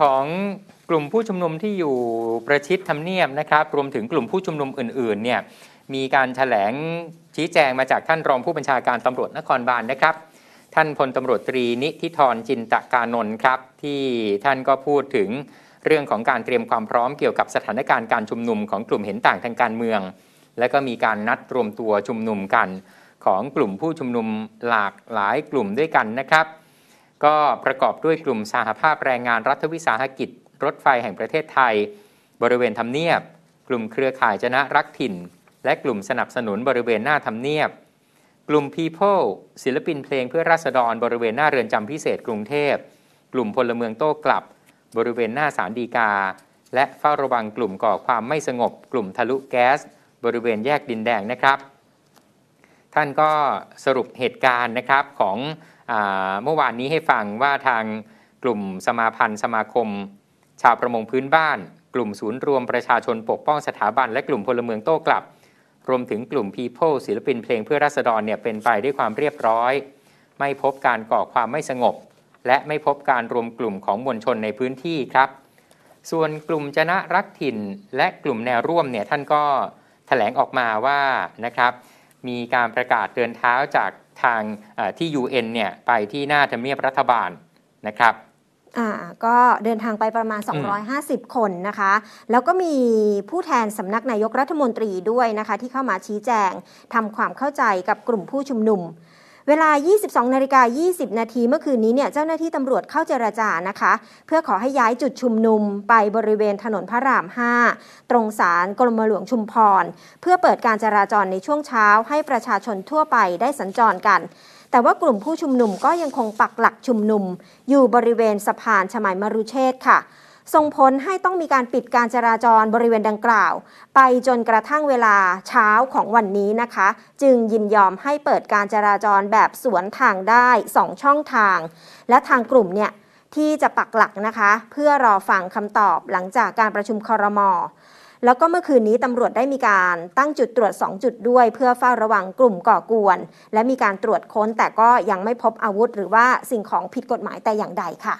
ของกลุ่มผู้ชุมนุมที่อยู่ประชิดทำเนียบนะครับรวมถึงกลุ่มผู้ชุมนุมอื่นๆเนี่ยมีการแถลงชี้แจงมาจากท่านรองผู้บัญชาการตำรวจนครบาลนะครับ ท่านพลตำรวจตรีนิธิธรจินตกานนท์ครับ ที่ท่านก็พูดถึงเรื่องของการเตรียมความพร้อมเกี่ยวกับสถานการณ์การชุมนุมของกลุ่มเห็นต่างทางการเมือง และก็มีการนัดรวมตัวชุมนุมกัน ของกลุ่มผู้ชุมนุมหลากหลายกลุ่มด้วยกันนะครับ ก็ประกอบด้วยกลุ่มสหภาพแรงงานรัฐวิสาหกิจ รถไฟแห่งประเทศไทย บริเวณทำเนียบ กลุ่มเครือข่ายจนะรักถิ่น และกลุ่มสนับสนุนบริเวณหน้าทำเนียบ กลุ่ม People ศิลปินเพลงเพื่อราษฎร บริเวณหน้าเรือนจำพิเศษกรุงเทพ กลุ่มพลเมืองโต้กลับ บริเวณหน้าศาลฎีกา และเฝ้าระวังกลุ่มก่อความไม่สงบ กลุ่มทะลุแก๊ส บริเวณแยกดินแดงนะครับ ท่านก็สรุปเหตุการณ์นะครับของ เมื่อวานนี้ให้ฟังว่าทางกลุ่มสมาพันธ์ สมาคม ชาวประมงพื้นบ้าน กลุ่มศูนย์รวมประชาชนปกป้องสถาบัน และกลุ่มพลเมืองโต้กลับ รวมถึงกลุ่ม People ศิลปินเพลงเพื่อราษฎรเนี่ยเป็นไปด้วยความเรียบร้อย ไม่พบการก่อความไม่สงบ และไม่พบการรวมกลุ่มของมวลชนในพื้นที่ครับ ส่วนกลุ่มจนะรักถิ่น และกลุ่มแนวร่วมเนี่ยท่านก็แถลงออกมาว่านะครับ มีการประกาศเดินเท้าจากทางที่ UN เนี่ยไปที่หน้าทำเนียบรัฐบาลนะครับอ่าก็เดินทางไปประมาณ 250 คนนะคะ แล้วก็มีผู้แทนสำนักนายกรัฐมนตรีด้วยนะคะ ที่เข้ามาชี้แจงทำความเข้าใจกับกลุ่มผู้ชุมนุม เวลา 22 นาฬิกา 20 นาทีเมื่อคืนนี้เนี่ยเจ้าหน้าที่ตำรวจเข้าเจรจานะคะ เพื่อขอให้ย้ายจุดชุมนุมไปบริเวณถนนพระราม 5 ตรงศาลกรมหลวงชุมพร เพื่อเปิดการจราจรในช่วงเช้า ให้ประชาชนทั่วไปได้สัญจรกัน แต่ว่ากลุ่มผู้ชุมนุมก็ยังคงปักหลักชุมนุม อยู่บริเวณสะพานชมัยมรุเชษฐ์ค่ะ ส่งผลให้ต้องมีการปิดการจราจรบริเวณดังกล่าว ไปจนกระทั่งเวลาเช้าของวันนี้นะคะ จึงยินยอมให้เปิดการจราจรแบบสวนทางได้ 2 ช่องทาง และทางกลุ่มเนี่ยที่จะปักหลักนะคะ เพื่อรอฟังคำตอบหลังจากการประชุมคอรมอแล้วก็เมื่อคืนนี้ตำรวจได้มีการตั้งจุดตรวจ 2 จุดด้วย เพื่อเฝ้าระวังกลุ่มก่อกวน และมีการตรวจค้นแต่ก็ยังไม่พบอาวุธ หรือว่าสิ่งของผิดกฎหมายแต่อย่างใดค่ะ